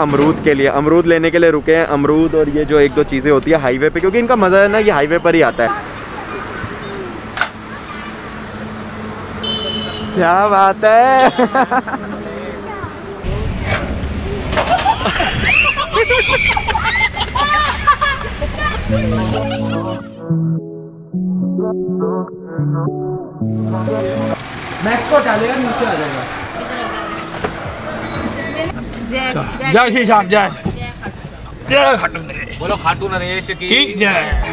अमरूद के लिए, अमरूद लेने के लिए रुके हैं, अमरूद और ये जो एक दो चीज़ें होती है हाईवे पे, क्योंकि इनका मज़ा है ना ये हाईवे पर ही आता है। क्या बात है? मैक्स को हटा लेगा नीचे आ जाएगा। जय श्री श्याम जय। जय खाटू नरेश बोलो खाटू नरेश की की जय।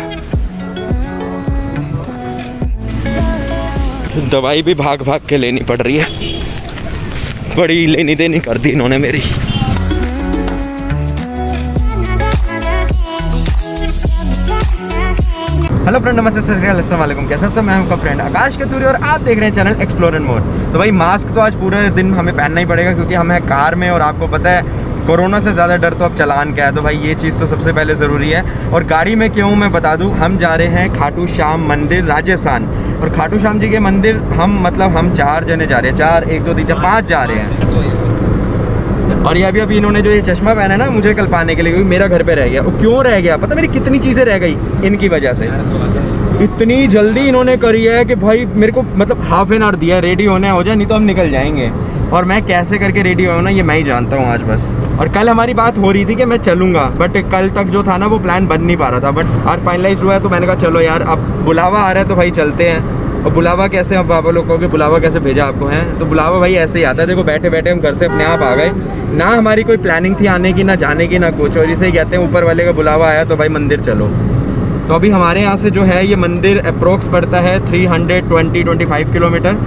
दवाई भी भाग भाग के लेनी पड़ रही है। बड़ी लेनी देनी कर दी इन्होंने मेरी। हेलो फ्रेंड नमस्ते सत श्री अकाल, अस्सलाम वालेकुम कैसे सब? मैं आपका फ्रेंड आकाश कतूरी और आप देख रहे हैं चैनल एक्सप्लोर एंड मोर तो भाई मास्क तो आज पूरे दिन हमें पहनना ही पड़ेगा क्योंकि हम हैं कार में और आपको पता है कोरोना से ज़्यादा डर तो अब चलान का है। तो भाई ये चीज़ तो सबसे पहले ज़रूरी है। और गाड़ी में क्यों मैं बता दूँ हम जा रहे हैं खाटू श्याम मंदिर राजस्थान। और खाटू श्याम जी के मंदिर हम मतलब हम चार जने जा रहे हैं। चार एक दो तीन चार पाँच जा रहे हैं। और ये अभी अभी इन्होंने जो ये चश्मा पहना है ना मुझे कल पाने के लिए क्योंकि मेरा घर पे रह गया। वो क्यों रह गया? पता मेरी कितनी चीज़ें रह गई इनकी वजह से। इतनी जल्दी इन्होंने करी है कि भाई मेरे को मतलब हाफ़ एन आवर दिया रेडी होने हो जाए नहीं तो हम निकल जाएँगे। और मैं कैसे करके रेडी हो ना ये मैं ही जानता हूँ आज बस। और कल हमारी बात हो रही थी कि मैं चलूँगा बट कल तक जो था ना वो प्लान बन नहीं पा रहा था बट आज फाइनलाइज हुआ है तो मैंने कहा चलो यार अब बुलावा आ रहा है तो भाई चलते हैं। और बुलावा कैसे अब बाबा लोग कहोगे, बुलावा कैसे भेजा आपको, हैं? तो बुलावा भाई ऐसे ही आता है। देखो, बैठे बैठे हम घर से अपने आप आ गए। ना हमारी कोई प्लानिंग थी आने की, ना जाने की, ना कुछ, और इसे कहते हैं ऊपर वाले का बुलावा आया तो भाई मंदिर चलो। तो अभी हमारे यहाँ से जो है, ये मंदिर अप्रोक्स पड़ता है 320 25 किलोमीटर।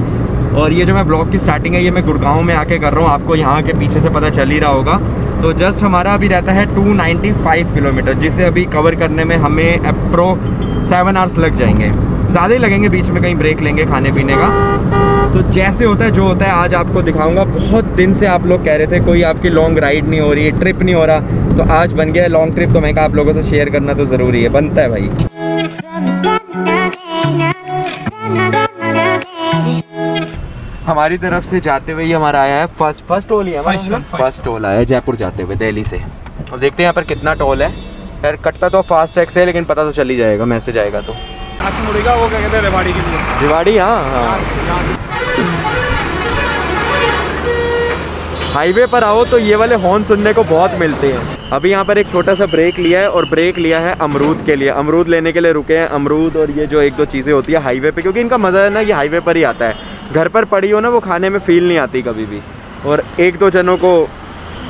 और ये जो मैं ब्लॉग की स्टार्टिंग है, ये मैं गुड़गांव में आके कर रहा हूँ। आपको यहाँ के पीछे से पता चल ही रहा होगा। तो जस्ट हमारा अभी रहता है 295 किलोमीटर, जिसे अभी कवर करने में हमें अप्रोक्स सेवन आवर्स लग जाएँगे। ज़्यादा ही लगेंगे बीच में कहीं ब्रेक लेंगे खाने पीने का। तो जैसे होता है जो होता है आज आपको दिखाऊँगा। बहुत दिन से आप लोग कह रहे थे कोई आपकी लॉन्ग राइड नहीं हो रही है ट्रिप नहीं हो रहा। तो आज बन गया है लॉन्ग ट्रिप तो मैं कहा आप लोगों से शेयर करना तो ज़रूरी है। बनता है भाई। हमारी तरफ़ से जाते हुए ये हमारा आया है फ़र्स्ट फ़र्स्ट टोल ही है फ़र्स्ट टोल आया है जयपुर जाते हुए दिल्ली से। अब देखते हैं यहाँ पर कितना टोल है। यार कटता तो फास्ट टैक्स है लेकिन पता तो चल ही जाएगा मैसेज आएगा तो। आप मुड़ेगा वो क्या कहते हैं रेवाड़ी के लिए। रिवाड़ी हाँ हाँ। हाईवे पर आओ तो ये वाले हॉर्न सुनने को बहुत मिलते हैं। अभी यहाँ पर एक छोटा सा ब्रेक लिया है और ब्रेक लिया है अमरूद के लिए। अमरूद लेने के लिए रुके हैं अमरूद और ये जो एक दो चीज़ें होती है हाईवे पे क्योंकि इनका मज़ा है ना ये हाईवे पर ही आता है। घर पर पड़ी हो ना वो खाने में फील नहीं आती कभी भी। और एक दो जनों को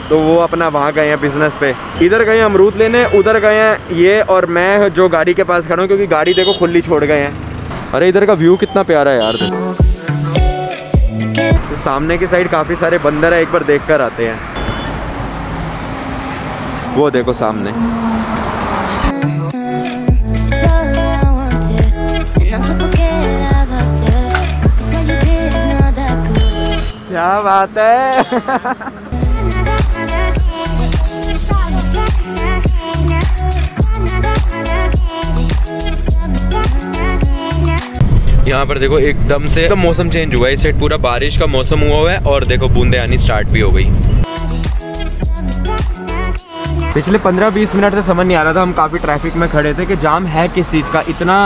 तो वो अपना वहाँ गए हैं बिज़नेस पे। इधर गए अमरूद लेने, उधर गए हैं ये और मैं जो गाड़ी के पास खड़ा हूँ, क्योंकि गाड़ी देखो खुली छोड़ गए हैं। अरे इधर का व्यू कितना प्यारा है यार। तो सामने की साइड काफ़ी सारे बंदर है, एक बार देख कर आते हैं। वो देखो सामने। क्या बात है? यहाँ पर देखो एकदम से एकदम मौसम चेंज हुआ है। इस पूरा बारिश का मौसम हुआ हुआ है और देखो बूंदे आनी स्टार्ट भी हो गई। पिछले 15-20 मिनट से समझ नहीं आ रहा था, हम काफ़ी ट्रैफ़िक में खड़े थे कि जाम है किस चीज़ का। इतना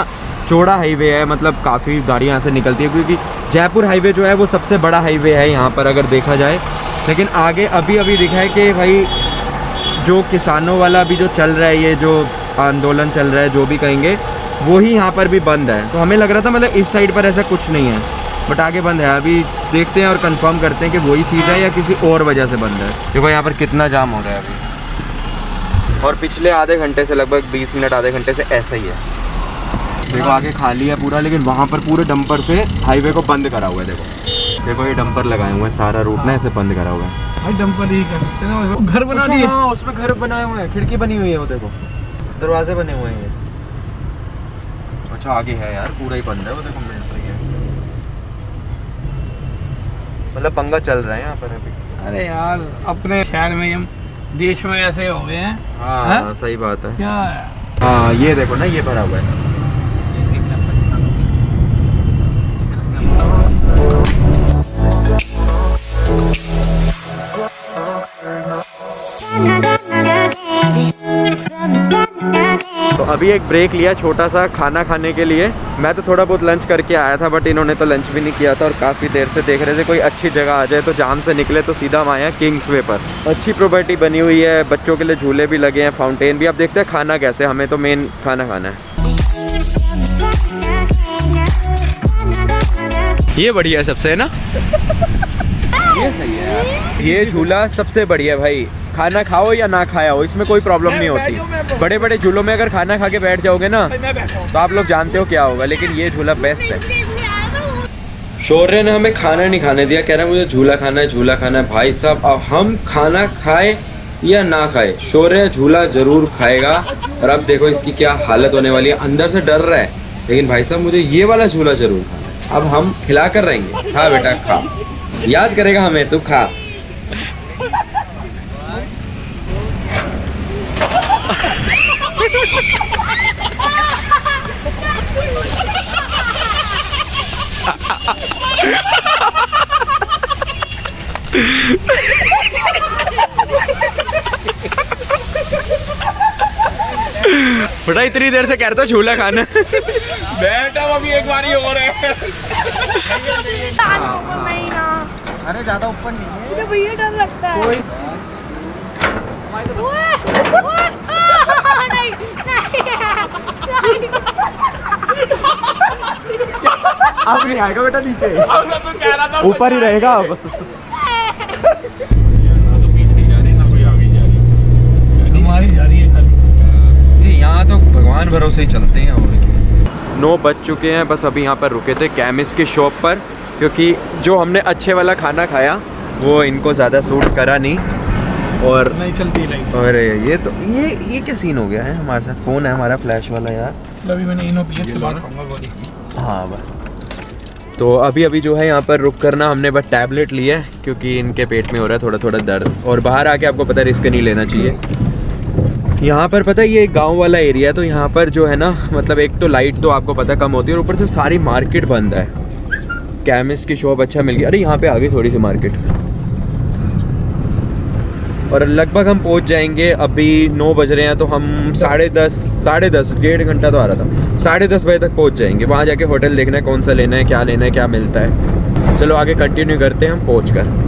चौड़ा हाईवे है मतलब काफ़ी गाड़ियाँ यहाँ से निकलती है, क्योंकि जयपुर हाईवे जो है वो सबसे बड़ा हाईवे है यहाँ पर, अगर देखा जाए। लेकिन आगे अभी अभी दिखा है कि भाई जो किसानों वाला अभी जो चल रहा है, ये जो आंदोलन चल रहा है, जो भी कहेंगे वो ही यहाँ पर भी बंद है। तो हमें लग रहा था मतलब इस साइड पर ऐसा कुछ नहीं है। बट आगे बंद है। अभी देखते हैं और कंफर्म करते हैं कि वही चीज़ है या किसी और वजह से बंद है। देखो यहाँ पर कितना जाम हो रहा है अभी। और पिछले आधे घंटे से लगभग 20 मिनट आधे घंटे से ऐसा ही है। देखो आगे खाली है पूरा लेकिन वहाँ पर पूरे डंपर से हाईवे को बंद करा हुआ है देखो। देखो ये डंपर लगाए हुए हैं सारा रूट ना ऐसे बंद करा हुआ है। भाई डंपर ही कर घर बना दिए। हाँ उसमें घर बनाए हुए हैं खिड़की बनी हुई है वो देखो। दरवाजे बने हुए हैं अच्छा आगे है यार पूरा ही बंद है वो देखो मेन तो ये मतलब पंगा चल रहा है यहाँ पर अभी। अरे यार अपने शहर में हम देश में ऐसे हो गए हैं। हाँ हाँ? सही बात है। क्या? है हाँ ये देखो ना ये भरा हुआ है। तो अभी एक ब्रेक लिया छोटा सा खाना खाने के लिए। मैं तो थोड़ा बहुत लंच करके आया था बट इन्होंने तो लंच भी नहीं किया था और काफ़ी देर से देख रहे थे कोई अच्छी जगह आ जाए तो जाम से निकले तो सीधा हम आए हैं किंग्स वे पर। अच्छी प्रॉपर्टी बनी हुई है बच्चों के लिए झूले भी लगे हैं फाउंटेन भी। आप देखते हैं खाना कैसे हमें तो मेन खाना खाना है। ये बढ़िया है सबसे है ना? ये सही है ये झूला सबसे बढ़िया भाई। खाना खाओ या ना खाया हो इसमें कोई प्रॉब्लम नहीं होती। बड़े बड़े झूलों में अगर खाना खा के बैठ जाओगे ना तो आप लोग जानते हो क्या होगा लेकिन ये झूला बेस्ट है। शौर्य ने हमें खाना नहीं खाने दिया कह रहा है मुझे झूला खाना है झूला खाना है। भाई साहब अब हम खाना खाए या ना खाए शौर्य झूला ज़रूर खाएगा। और अब देखो इसकी क्या हालत होने वाली है। अंदर से डर रहा है लेकिन भाई साहब मुझे ये वाला झूला ज़रूर खाना है। अब हम खिला कर रहेंगे। खा बेटा खा। याद करेगा हमें तू खा। बेटा इतनी देर से कह रहा था झूला खाना बैठा हूँ अभी एक बारी और है अरे ज़्यादा ऊपर नहीं है भैया डर लगता है कोई अब नहीं आएगा बेटा नीचे तो कह रहा था ऊपर ही रहेगा अब भगवान भरोसे ही चलते हैं और नौ बज चुके हैं बस अभी यहाँ पर रुके थे केमिस्ट की शॉप पर क्योंकि जो हमने अच्छे वाला खाना खाया वो इनको ज़्यादा सूट करा नहीं। और नहीं चलती लाइट अरे ये तो ये ये क्या सीन हो गया है हमारे साथ? फ़ोन है हमारा फ्लैश वाला यार। अभी मैंने इनो पिया हाँ बस। तो अभी अभी जो है यहाँ पर रुक करना हमने बस टैबलेट लिया है क्योंकि इनके पेट में हो रहा है थोड़ा थोड़ा दर्द। और बाहर आके आपको पता है रिस्क नहीं लेना चाहिए। यहाँ पर पता है, ये गाँव वाला एरिया है तो यहाँ पर जो है ना मतलब एक तो लाइट तो आपको पता कम होती है, और ऊपर से सारी मार्केट बंद है। केमिस्ट की शॉप अच्छा मिल गई अरे, यहाँ पे आ गई थोड़ी सी मार्केट और लगभग हम पहुँच जाएँगे, अभी नौ बज रहे हैं तो हम साढ़े दस साढ़े दस, डेढ़ घंटा तो आ रहा था। साढ़े दस बजे तक पहुँच जाएँगे। वहाँ जाके होटल देखना है, कौन सा लेना है, क्या लेना है, क्या मिलता है। चलो, आगे कंटिन्यू करते हैं, हम पहुँच कर।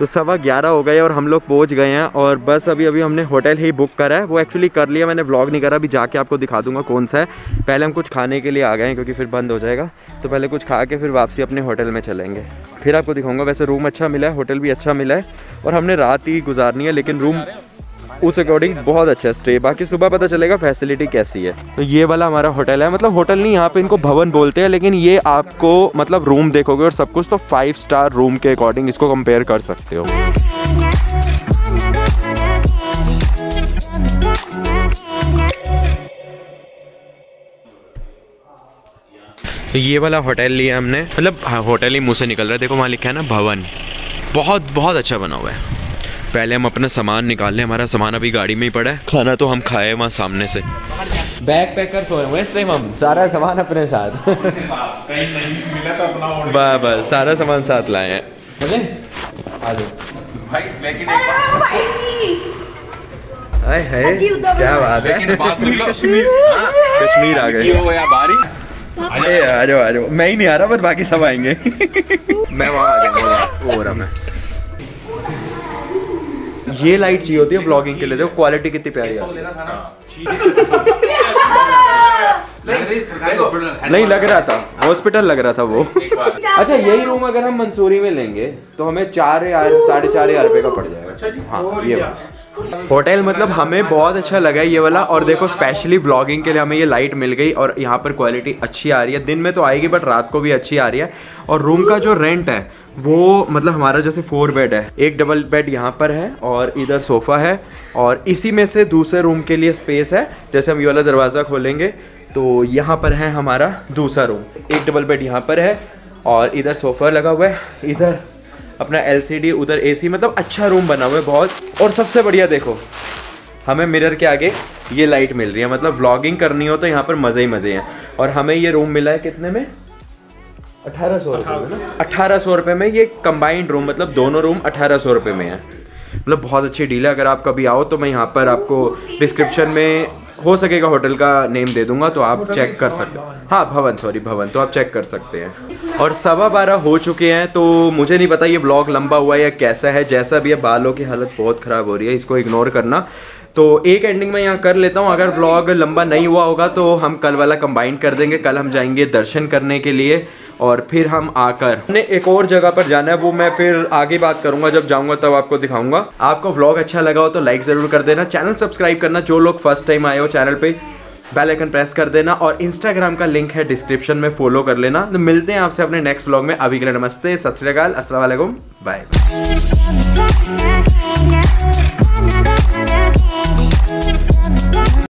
तो सवा ग्यारह हो गए और हम लोग पहुँच गए हैं और बस अभी अभी हमने होटल ही बुक करा है। वो एक्चुअली कर लिया, मैंने ब्लॉग नहीं करा। अभी जाके आपको दिखा दूँगा कौन सा है। पहले हम कुछ खाने के लिए आ गए हैं क्योंकि फिर बंद हो जाएगा। तो पहले कुछ खा के फिर वापसी अपने होटल में चलेंगे। फिर आपको दिखाऊँगा, वैसे रूम अच्छा मिला है, होटल भी अच्छा मिला है। और हमने रात ही गुजारनी है, लेकिन रूम उस अकॉर्डिंग बहुत अच्छा स्टे बाकी सुबह पता चलेगा फैसिलिटी कैसी है। तो ये वाला हमारा होटल है। मतलब होटल नहीं यहाँ पे इनको भवन बोलते हैं लेकिन ये आपको मतलब रूम देखोगे और सब कुछ तो फाइव स्टार रूम के अकॉर्डिंग इसको कंपेयर कर सकते हो। तो ये वाला होटल लिया हमने। मतलब हाँ, होटल ही मुँह से निकल रहा है। देखो वहाँ लिखा है ना भवन। बहुत बहुत अच्छा बना हुआ है। पहले हम अपना सामान निकाल लें हमारा सामान अभी गाड़ी में ही पड़ा है। खाना तो हम खाए वहाँ सामने से। बैग पैक कर सोए हुए इस टाइम हम सारा सामान अपने साथ। कहीं नहीं मिला तो अपना और बस बस सारा सामान साथ लाए हैं। बोले? आ जाओ। भाई हाय क्या बात है? लो। कश्मीर आ गए। हो अरे आ जाओ आ जाओ। मैं ही नहीं आ रहा बस बाकी सब आएँगे। मैं वहाँ आ जाऊँगा। वो रहा मैं। ये लाइट चाहिए होती है ब्लॉगिंग के लिए। देखो क्वालिटी कितनी प्यारी है। नहीं लग रहा था। हॉस्पिटल लग रहा था वो। अच्छा यही रूम अगर हम मंसूरी में लेंगे तो हमें चार या साढ़े चार हज़ार रुपए का पड़ जाएगा। हाँ ये। होटल मतलब हमें बहुत अच्छा लगा ये वाला और देखो स्पेशली व्लॉगिंग के लिए हमें ये लाइट मिल गई और यहाँ पर क्वालिटी अच्छी आ रही है। दिन में तो आएगी बट रात को भी अच्छी आ रही है। और रूम का जो रेंट है वो मतलब हमारा जैसे फोर बेड है। एक डबल बेड यहाँ पर है और इधर सोफ़ा है और इसी में से दूसरे रूम के लिए स्पेस है। जैसे हम ये वाला दरवाज़ा खोलेंगे तो यहाँ पर है हमारा दूसरा रूम एक डबल बेड यहाँ पर है और इधर सोफ़ा लगा हुआ है। इधर अपना एलसीडी उधर एसी मतलब अच्छा रूम बना हुआ है बहुत। और सबसे बढ़िया देखो, हमें मिरर के आगे ये लाइट मिल रही है। मतलब व्लॉगिंग करनी हो तो यहाँ पर मज़े ही मज़े हैं। और हमें ये रूम मिला है कितने में? अठारह सौ अठारह सौ रुपये में ये कंबाइंड रूम मतलब दोनों रूम अठारह सौ रुपये में है। मतलब बहुत अच्छी डील है, अगर आप कभी आओ तो मैं यहाँ पर आपको डिस्क्रिप्शन में हो सकेगा होटल का नेम दे दूँगा तो आप चेक कर सकते हो। हाँ भवन सॉरी भवन तो आप चेक कर सकते हैं। और सवा बारह हो चुके हैं तो मुझे नहीं पता ये ब्लॉग लंबा हुआ है या कैसा है। जैसा भी है, बालों की हालत बहुत ख़राब हो रही है, इसको इग्नोर करना। तो एक एंडिंग में यहाँ कर लेता हूँ। अगर व्लॉग लंबा नहीं हुआ होगा तो हम कल वाला कंबाइन कर देंगे। कल हम जाएँगे दर्शन करने के लिए। और फिर हम आकर, हमने एक और जगह पर जाना है, वो मैं फिर आगे बात करूँगा, जब जाऊँगा तब आपको दिखाऊँगा। आपको व्लॉग अच्छा लगा हो तो लाइक ज़रूर कर देना चैनल सब्सक्राइब करना, जो लोग फ़र्स्ट टाइम आए हो चैनल पे बेल आइकन प्रेस कर देना और इंस्टाग्राम का लिंक है डिस्क्रिप्शन में फॉलो कर लेना। तो मिलते हैं आपसे अपने नेक्स्ट व्लॉग में। अभी के लिए नमस्ते, सत श्रीकाल बाय.